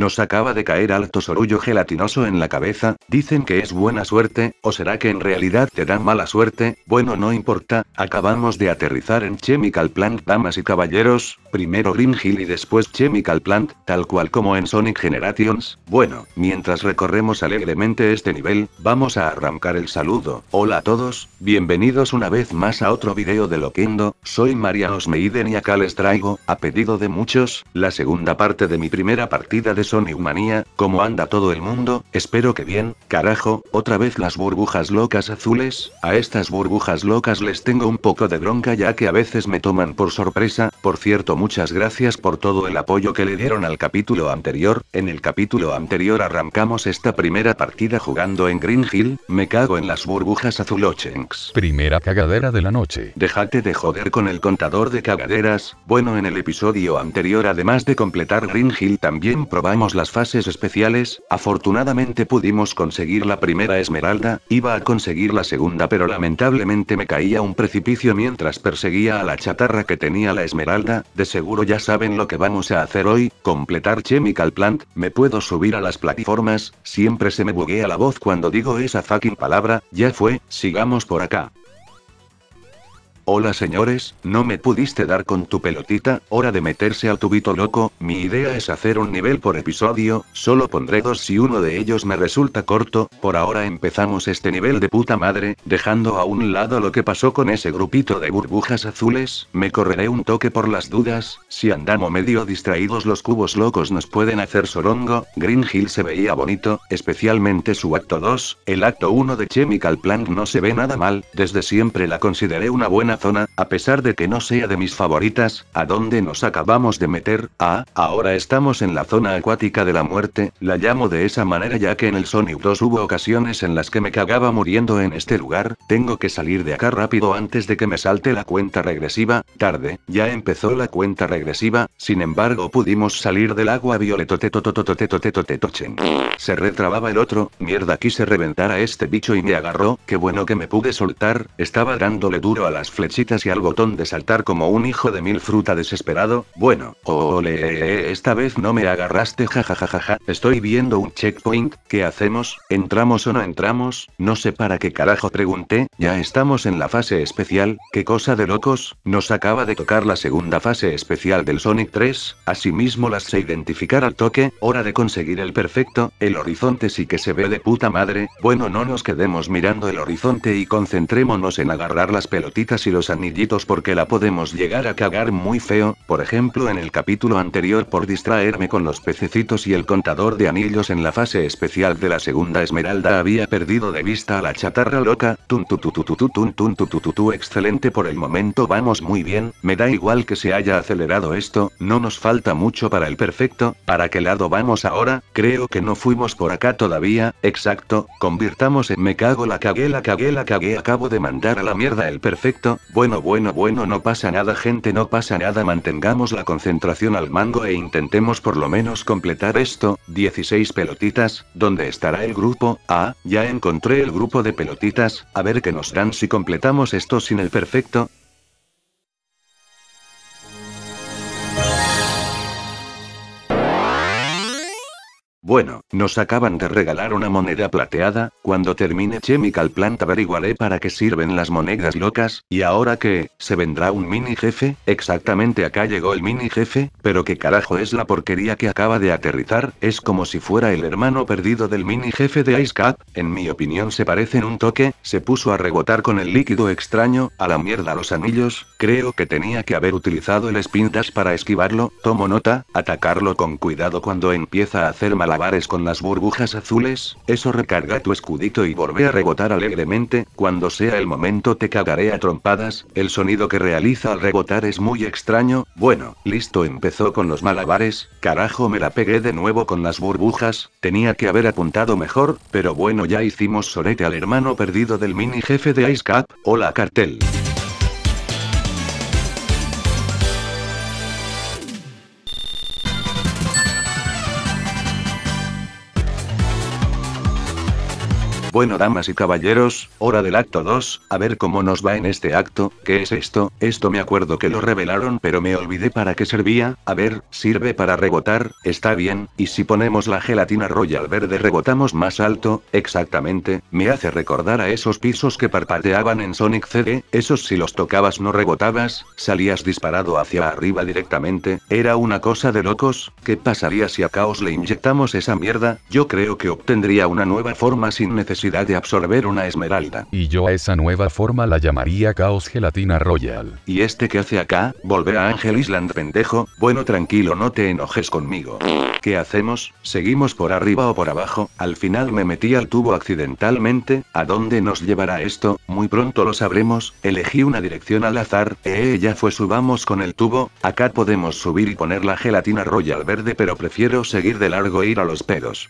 Nos acaba de caer alto sorullo gelatinoso en la cabeza, dicen que es buena suerte, o será que en realidad te dan mala suerte, bueno no importa, acabamos de aterrizar en Chemical Plant damas y caballeros, primero Green Hill y después Chemical Plant, tal cual como en Sonic Generations, bueno, mientras recorremos alegremente este nivel, vamos a arrancar el saludo, hola a todos, bienvenidos una vez más a otro video de Loquendo, soy María Osmeiden y acá les traigo, a pedido de muchos, la segunda parte de mi primera partida de Sonic Manía, ¿cómo anda todo el mundo? Espero que bien, carajo, otra vez las burbujas locas azules, a estas burbujas locas les tengo un poco de bronca ya que a veces me toman por sorpresa, por cierto muchas gracias por todo el apoyo que le dieron al capítulo anterior, en el capítulo anterior arrancamos esta primera partida jugando en Green Hill, me cago en las burbujas azulochenks. Primera cagadera de la noche. Déjate de joder con el contador de cagaderas, bueno en el episodio anterior además de completar Green Hill también probamos las fases especiales, afortunadamente pudimos conseguir la primera esmeralda, iba a conseguir la segunda pero lamentablemente me caía un precipicio mientras perseguía a la chatarra que tenía la esmeralda, de seguro ya saben lo que vamos a hacer hoy, completar Chemical Plant, me puedo subir a las plataformas, siempre se me buguea la voz cuando digo esa fucking palabra, ya fue, sigamos por acá. Hola señores, no me pudiste dar con tu pelotita, hora de meterse al tubito loco, mi idea es hacer un nivel por episodio, solo pondré dos si uno de ellos me resulta corto, por ahora empezamos este nivel de puta madre, dejando a un lado lo que pasó con ese grupito de burbujas azules, me correré un toque por las dudas, si andamos medio distraídos los cubos locos nos pueden hacer sorongo, Green Hill se veía bonito, especialmente su acto 2, el acto 1 de Chemical Plant no se ve nada mal, desde siempre la consideré una buena zona, a pesar de que no sea de mis favoritas, ¿a dónde nos acabamos de meter? Ah, ahora estamos en la zona acuática de la muerte, la llamo de esa manera ya que en el Sonic 2 hubo ocasiones en las que me cagaba muriendo en este lugar, tengo que salir de acá rápido antes de que me salte la cuenta regresiva, tarde, ya empezó la cuenta regresiva, sin embargo pudimos salir del agua violetotetotototetotetochen. Se retrababa el otro, mierda quise reventar a este bicho y me agarró, qué bueno que me pude soltar, estaba dándole duro a las flechitas y al botón de saltar como un hijo de mil fruta desesperado, bueno, ole, esta vez no me agarraste jajajajaja, estoy viendo un checkpoint, ¿qué hacemos? ¿Entramos o no entramos? No sé para qué carajo pregunté, ya estamos en la fase especial, qué cosa de locos, nos acaba de tocar la segunda fase especial del Sonic 3, asimismo las sé identificar al toque, hora de conseguir el perfecto, el horizonte sí que se ve de puta madre, bueno no nos quedemos mirando el horizonte y concentrémonos en agarrar las pelotitas y los anillitos porque la podemos llegar a cagar muy feo, por ejemplo en el capítulo anterior por distraerme con los pececitos y el contador de anillos en la fase especial de la segunda esmeralda había perdido de vista a la chatarra loca, tun tu tu tu tu tu tun tun tu tu tu tu excelente por el momento vamos muy bien, me da igual que se haya acelerado esto, no nos falta mucho para el perfecto, ¿para qué lado vamos ahora? Creo que no fuimos por acá todavía, exacto, convirtamos en me cago la cagué la cagué la cagué acabo de mandar a la mierda el perfecto, bueno bueno bueno no pasa nada gente no pasa nada mantengamos la concentración al mango e intentemos por lo menos completar esto, 16 pelotitas, ¿dónde estará el grupo? Ah, ya encontré el grupo de pelotitas, a ver qué nos dan si completamos esto sin el perfecto, Bueno, nos acaban de regalar una moneda plateada, cuando termine Chemical Plant averiguaré para qué sirven las monedas locas, y ahora que, ¿se vendrá un mini jefe? Exactamente acá llegó el mini jefe, pero qué carajo es la porquería que acaba de aterrizar, es como si fuera el hermano perdido del mini jefe de Ice Cap, en mi opinión se parecen un toque, se puso a rebotar con el líquido extraño, a la mierda los anillos, creo que tenía que haber utilizado el spin dash para esquivarlo, tomo nota, atacarlo con cuidado cuando empieza a hacer malabares con las burbujas azules, eso recarga tu escudito y volvé a rebotar alegremente, cuando sea el momento te cagaré a trompadas, el sonido que realiza al rebotar es muy extraño, bueno, listo empezó con los malabares, carajo me la pegué de nuevo con las burbujas, tenía que haber apuntado mejor, pero bueno ya hicimos sorete al hermano perdido del mini jefe de Ice Cap, hola cartel. Bueno, damas y caballeros, hora del acto 2, a ver cómo nos va en este acto, ¿qué es esto? Esto me acuerdo que lo revelaron pero me olvidé para qué servía, a ver, sirve para rebotar, está bien, y si ponemos la gelatina royal verde rebotamos más alto, exactamente, me hace recordar a esos pisos que parpadeaban en Sonic CD, esos si los tocabas no rebotabas, salías disparado hacia arriba directamente, era una cosa de locos, ¿qué pasaría si a Caos le inyectamos esa mierda? Yo creo que obtendría una nueva forma sin necesidad de absorber una esmeralda. Y yo a esa nueva forma la llamaría Caos Gelatina Royal. ¿Y este que hace acá? Volver a Ángel Island pendejo, bueno tranquilo no te enojes conmigo. ¿Qué hacemos? ¿Seguimos por arriba o por abajo? Al final me metí al tubo accidentalmente, ¿a dónde nos llevará esto? Muy pronto lo sabremos, elegí una dirección al azar, eh ya fue subamos con el tubo, acá podemos subir y poner la gelatina royal verde pero prefiero seguir de largo e ir a los pedos.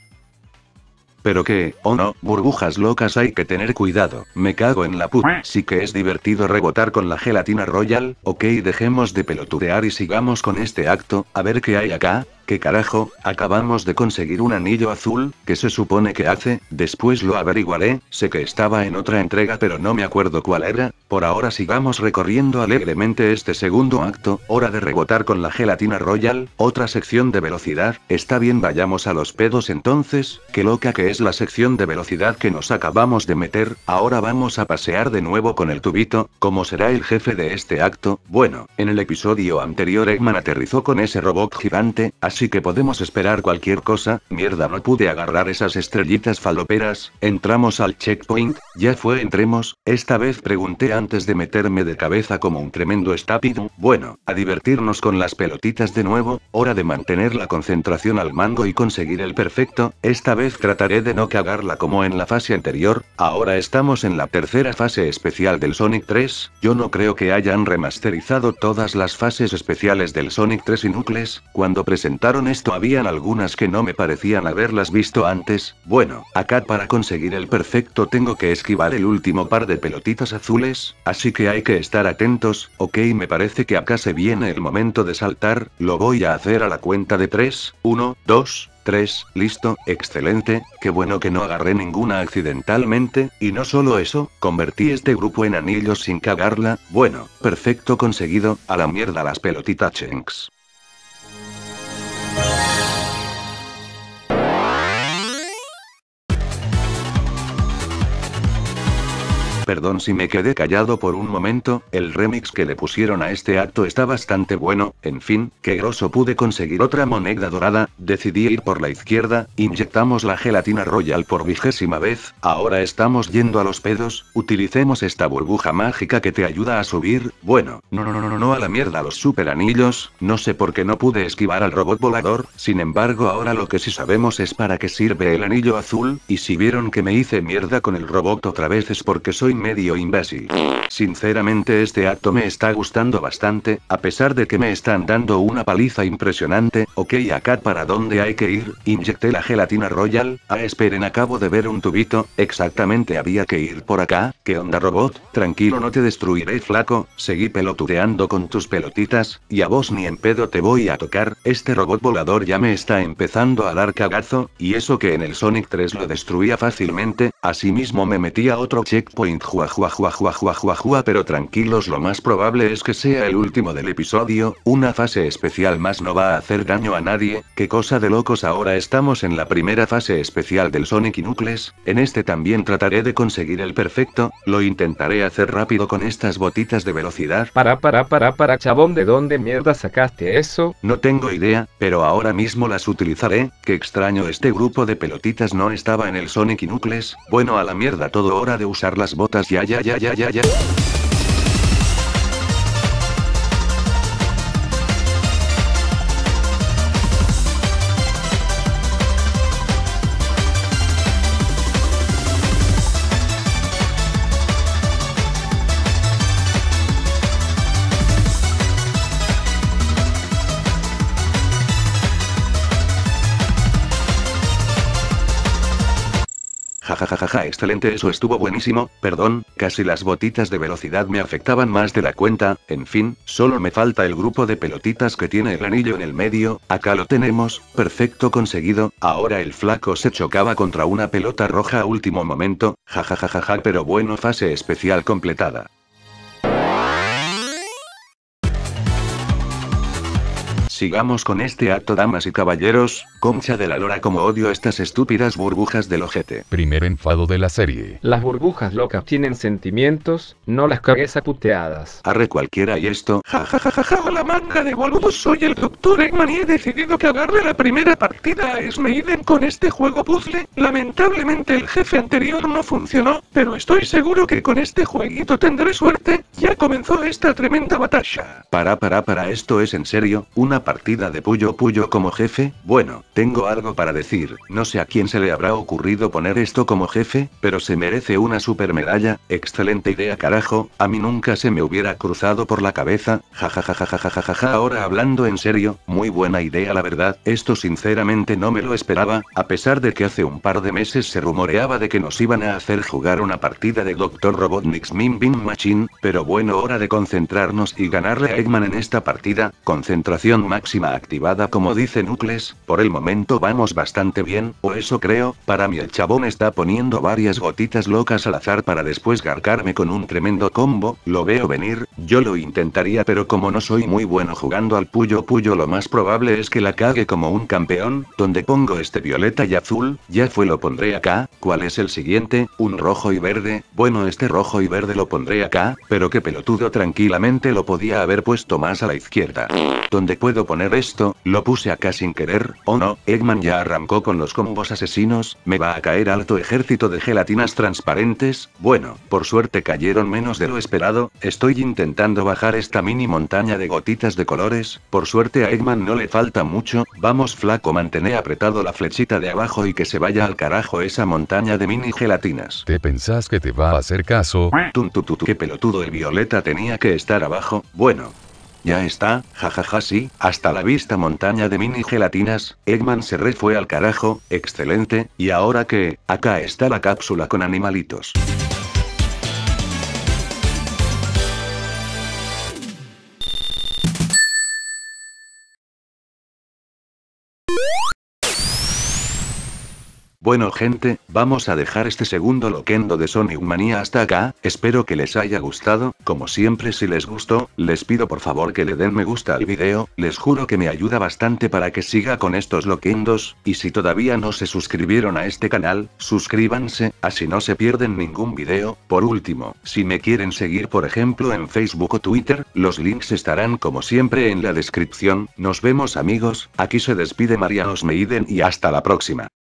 Pero que, oh no, burbujas locas hay que tener cuidado, me cago en la puta. Sí que es divertido rebotar con la gelatina royal, ok dejemos de pelotudear y sigamos con este acto, a ver qué hay acá, ¿Qué carajo? Acabamos de conseguir un anillo azul, que se supone que hace, después lo averiguaré, sé que estaba en otra entrega pero no me acuerdo cuál era, por ahora sigamos recorriendo alegremente este segundo acto, hora de rebotar con la gelatina royal, otra sección de velocidad, está bien vayamos a los pedos entonces, qué loca que es la sección de velocidad que nos acabamos de meter, ahora vamos a pasear de nuevo con el tubito, ¿cómo será el jefe de este acto? Bueno, en el episodio anterior Eggman aterrizó con ese robot gigante, así Así que podemos esperar cualquier cosa, mierda no pude agarrar esas estrellitas faloperas, entramos al checkpoint, ya fue entremos, esta vez pregunté antes de meterme de cabeza como un tremendo estápido, bueno, a divertirnos con las pelotitas de nuevo, hora de mantener la concentración al mango y conseguir el perfecto, esta vez trataré de no cagarla como en la fase anterior, ahora estamos en la tercera fase especial del Sonic 3, yo no creo que hayan remasterizado todas las fases especiales del Sonic 3 y Nucles, cuando presentaron esto habían algunas que no me parecían haberlas visto antes, bueno, acá para conseguir el perfecto tengo que esquivar el último par de pelotitas azules, así que hay que estar atentos, ok me parece que acá se viene el momento de saltar, lo voy a hacer a la cuenta de 3, 1, 2, 3, listo, excelente, qué bueno que no agarré ninguna accidentalmente, y no solo eso, convertí este grupo en anillos sin cagarla, bueno, perfecto conseguido, a la mierda las pelotitas chenks. Perdón si me quedé callado por un momento, el remix que le pusieron a este acto está bastante bueno, en fin, qué groso pude conseguir otra moneda dorada, decidí ir por la izquierda, inyectamos la gelatina royal por vigésima vez, ahora estamos yendo a los pedos, utilicemos esta burbuja mágica que te ayuda a subir, bueno, no no no no no a la mierda los super anillos, no sé por qué no pude esquivar al robot volador, sin embargo ahora lo que sí sabemos es para qué sirve el anillo azul, y si vieron que me hice mierda con el robot otra vez es porque soy medio imbécil. Sinceramente este acto me está gustando bastante, a pesar de que me están dando una paliza impresionante, ok acá para dónde hay que ir, inyecté la gelatina royal, ah esperen acabo de ver un tubito, exactamente había que ir por acá, ¿qué onda robot? Tranquilo no te destruiré flaco, seguí pelotureando con tus pelotitas, y a vos ni en pedo te voy a tocar, este robot volador ya me está empezando a dar cagazo, y eso que en el Sonic 3 lo destruía fácilmente, asimismo me metí a otro checkpoint jua jua jua jua jua jua jua pero tranquilos lo más probable es que sea el último del episodio, una fase especial más no va a hacer daño a nadie, qué cosa de locos ahora estamos en la primera fase especial del Sonic y Knuckles, en este también trataré de conseguir el perfecto, lo intentaré hacer rápido con estas botitas de velocidad. Para para para para chabón de dónde mierda sacaste eso? No tengo idea, pero ahora mismo las utilizaré, qué extraño este grupo de pelotitas no estaba en el Sonic y Knuckles, bueno a la mierda todo hora de usar las botas ya, ya, ya, ya, ya, ya. Jajajaja, excelente, eso estuvo buenísimo, perdón, casi las botitas de velocidad me afectaban más de la cuenta, en fin, solo me falta el grupo de pelotitas que tiene el anillo en el medio, acá lo tenemos, perfecto conseguido, ahora el flaco se chocaba contra una pelota roja a último momento, jajajajaja, pero bueno, fase especial completada. Sigamos con este acto, damas y caballeros. Concha de la lora, como odio estas estúpidas burbujas del ojete. Primer enfado de la serie. Las burbujas locas tienen sentimientos, no las cagues a puteadas. Arre cualquiera y esto. Ja ja ja ja ja, la manga de boludos, soy el Dr. Eggman y he decidido que agarre la primera partida a Smeiden con este juego puzzle. Lamentablemente el jefe anterior no funcionó, pero estoy seguro que con este jueguito tendré suerte. Ya comenzó esta tremenda batalla. Para, para, para, esto es en serio, una partida de Puyo Puyo como jefe, bueno, tengo algo para decir, no sé a quién se le habrá ocurrido poner esto como jefe, pero se merece una super medalla, excelente idea carajo, a mí nunca se me hubiera cruzado por la cabeza, jajajajajajaja ahora hablando en serio, muy buena idea la verdad, esto sinceramente no me lo esperaba, a pesar de que hace un par de meses se rumoreaba de que nos iban a hacer jugar una partida de Doctor Robotnik's Min Bin Machine, pero bueno hora de concentrarnos y ganarle a Eggman en esta partida, concentración máxima activada como dice Nucles, por el momento vamos bastante bien, o eso creo, para mí el chabón está poniendo varias gotitas locas al azar para después garcarme con un tremendo combo, lo veo venir, yo lo intentaría pero como no soy muy bueno jugando al puyo puyo lo más probable es que la cague como un campeón, donde pongo este violeta y azul, ya fue lo pondré acá, ¿cuál es el siguiente? Un rojo y verde, bueno este rojo y verde lo pondré acá, pero que pelotudo tranquilamente lo podía haber puesto más a la izquierda. ¿Dónde puedo poner esto? Lo puse acá sin querer, ¿o no? Eggman ya arrancó con los combos asesinos, me va a caer alto ejército de gelatinas transparentes, bueno, por suerte cayeron menos de lo esperado, estoy intentando bajar esta mini montaña de gotitas de colores, por suerte a Eggman no le falta mucho, vamos flaco mantener apretado la flechita de abajo y que se vaya al carajo esa montaña de mini gelatinas. ¿Te pensás que te va a hacer caso? Tun tu tu tu, qué pelotudo el violeta tenía que estar abajo, bueno. Ya está, jajaja sí, hasta la vista montaña de mini gelatinas, Eggman se re fue al carajo, excelente, y ahora que, acá está la cápsula con animalitos. Bueno gente, vamos a dejar este segundo loquendo de Sonic Manía hasta acá, espero que les haya gustado, como siempre si les gustó, les pido por favor que le den me gusta al video, les juro que me ayuda bastante para que siga con estos loquendos, y si todavía no se suscribieron a este canal, suscríbanse, así no se pierden ningún video, por último, si me quieren seguir por ejemplo en Facebook o Twitter, los links estarán como siempre en la descripción, nos vemos amigos, aquí se despide Mariano Meiden y hasta la próxima.